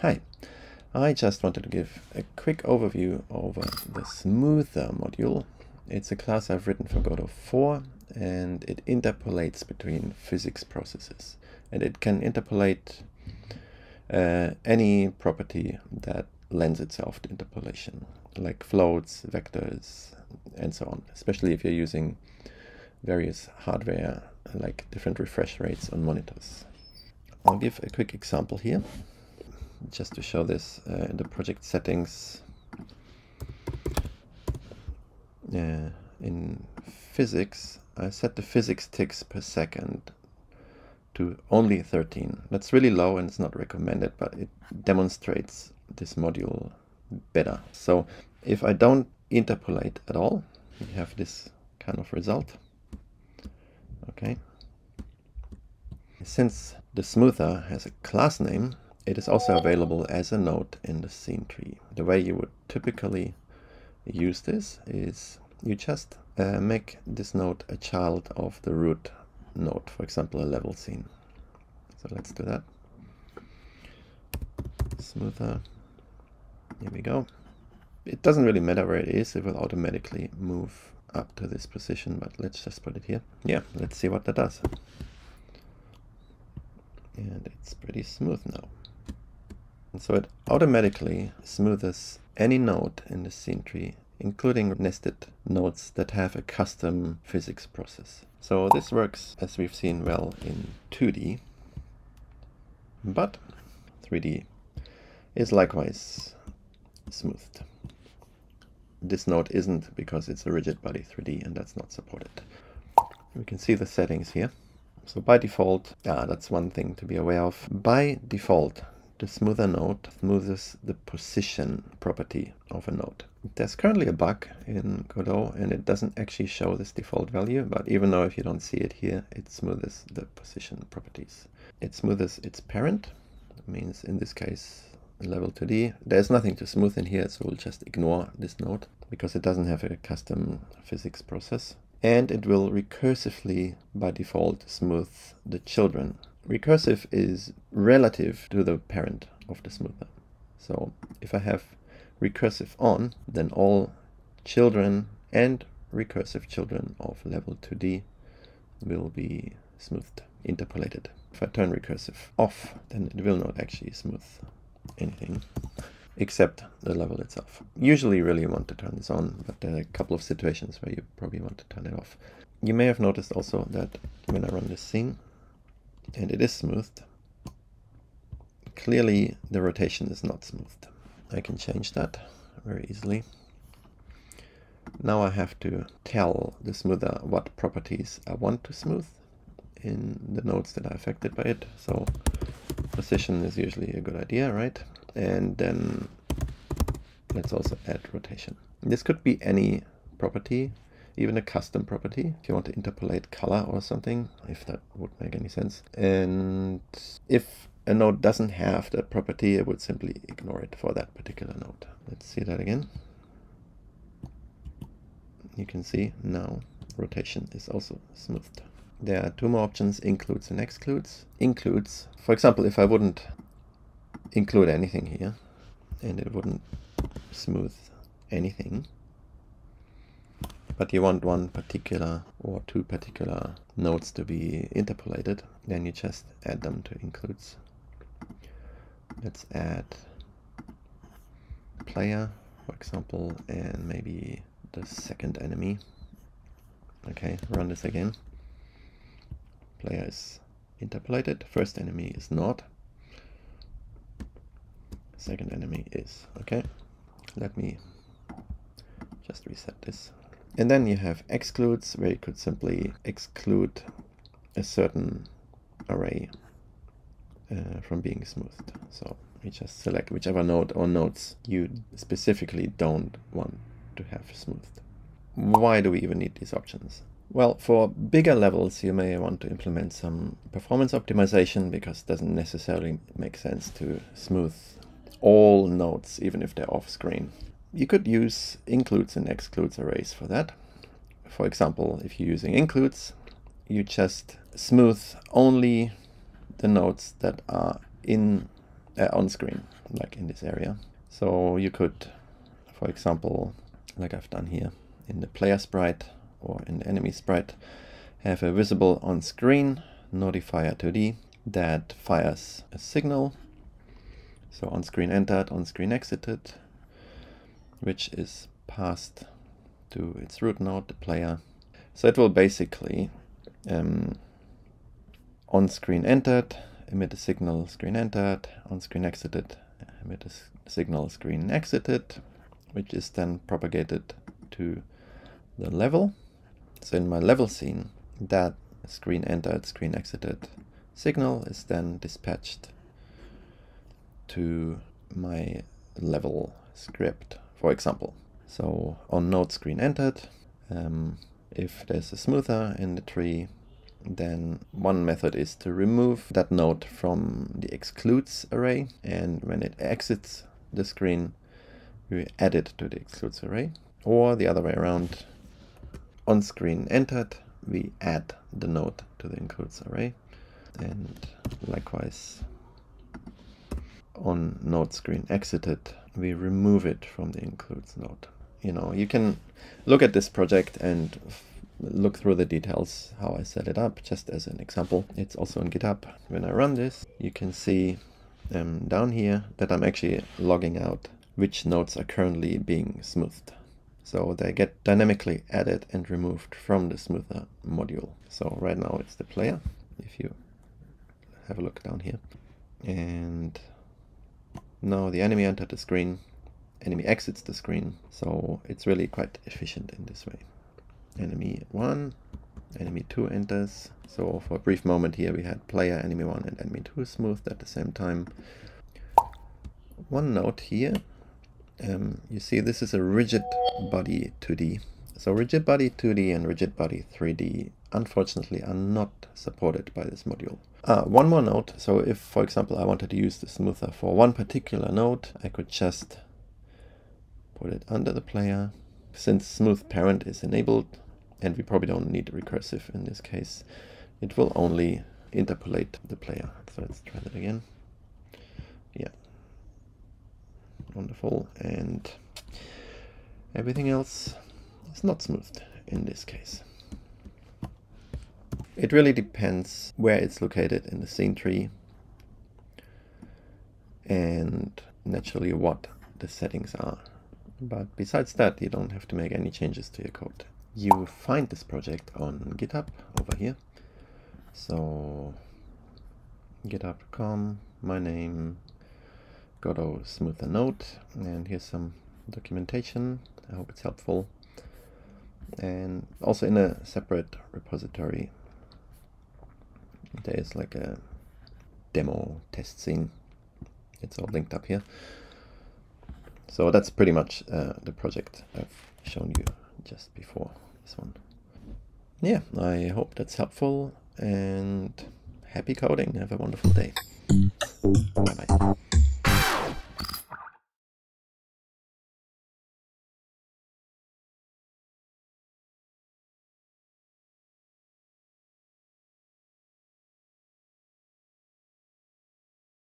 Hi, I just wanted to give a quick overview over the Smoother module. It's a class I've written for Godot 4 and it interpolates between physics processes. And it can interpolate uh, any property that lends itself to interpolation, like floats, vectors, and so on, especially if you're using various hardware like different refresh rates on monitors. I'll give a quick example here just to show this uh, in the project settings. Uh, in physics I set the physics ticks per second to only 13 that's really low and it's not recommended but it demonstrates this module better. So if I don't interpolate at all we have this kind of result. Okay. Since the smoother has a class name it is also available as a node in the scene tree. The way you would typically use this is you just uh, make this node a child of the root node, for example, a level scene. So let's do that. Smoother. Here we go. It doesn't really matter where it is, it will automatically move up to this position, but let's just put it here. Yeah, let's see what that does. And it's pretty smooth now. So it automatically smooths any node in the scene tree, including nested nodes that have a custom physics process. So this works, as we've seen well in 2D, but 3D is likewise smoothed. This node isn't because it's a rigid body 3D and that's not supported. We can see the settings here. So by default, ah, that's one thing to be aware of. By default, the smoother node smooths the position property of a node. There's currently a bug in Godot and it doesn't actually show this default value, but even though if you don't see it here, it smooths the position properties. It smooths its parent, means in this case level 2D. There's nothing to smooth in here, so we'll just ignore this node because it doesn't have a custom physics process. And it will recursively, by default, smooth the children recursive is relative to the parent of the smoother. So if I have recursive on, then all children and recursive children of level 2D will be smoothed, interpolated. If I turn recursive off, then it will not actually smooth anything except the level itself. Usually you really want to turn this on, but there are a couple of situations where you probably want to turn it off. You may have noticed also that when I run this scene, and it is smoothed. Clearly the rotation is not smoothed. I can change that very easily. Now I have to tell the smoother what properties I want to smooth in the nodes that are affected by it. So position is usually a good idea, right? And then let's also add rotation. This could be any property even a custom property if you want to interpolate color or something, if that would make any sense. And if a node doesn't have that property, it would simply ignore it for that particular node. Let's see that again. You can see now rotation is also smoothed. There are two more options, includes and excludes. Includes, for example, if I wouldn't include anything here, and it wouldn't smooth anything, but you want one particular or two particular nodes to be interpolated, then you just add them to includes. Let's add player, for example, and maybe the second enemy. Okay, run this again. Player is interpolated, first enemy is not. Second enemy is. Okay, let me just reset this. And then you have excludes, where you could simply exclude a certain array uh, from being smoothed. So you just select whichever node or nodes you specifically don't want to have smoothed. Why do we even need these options? Well, for bigger levels, you may want to implement some performance optimization because it doesn't necessarily make sense to smooth all nodes, even if they're off screen. You could use includes and excludes arrays for that. For example, if you're using includes, you just smooth only the nodes that are in uh, on screen, like in this area. So you could, for example, like I've done here in the player sprite or in the enemy sprite, have a visible on screen notifier 2D that fires a signal. So on screen entered, on screen exited, which is passed to its root node, the player. So it will basically um, on screen entered, emit a signal screen entered, on screen exited, emit a signal screen exited, which is then propagated to the level. So in my level scene, that screen entered, screen exited signal is then dispatched to my level script, for example. So on node screen entered, um, if there's a smoother in the tree, then one method is to remove that node from the excludes array. And when it exits the screen, we add it to the excludes array. Or the other way around, on screen entered, we add the node to the includes array. And likewise, on node screen exited, we remove it from the includes node. You know, you can look at this project and look through the details how I set it up just as an example. It's also on GitHub. When I run this, you can see um, down here that I'm actually logging out which nodes are currently being smoothed. So they get dynamically added and removed from the smoother module. So right now it's the player, if you have a look down here. And now the enemy entered the screen, enemy exits the screen. So it's really quite efficient in this way enemy 1, enemy 2 enters. So for a brief moment here we had player enemy 1 and enemy 2 smoothed at the same time. One note here, um, you see this is a rigid body 2D. So rigid body 2D and rigid body 3D unfortunately are not supported by this module. Ah, one more note. So if, for example, I wanted to use the smoother for one particular node, I could just put it under the player. Since smooth parent is enabled, and we probably don't need recursive in this case. It will only interpolate the player. So let's try that again. Yeah. Wonderful. And everything else is not smoothed in this case. It really depends where it's located in the scene tree and naturally what the settings are. But besides that, you don't have to make any changes to your code you find this project on GitHub over here. So github.com, my name, Godot Smoother Node, and here's some documentation. I hope it's helpful. And also in a separate repository, there is like a demo test scene. It's all linked up here. So that's pretty much uh, the project I've shown you just before this one. Yeah, I hope that's helpful and happy coding. Have a wonderful day.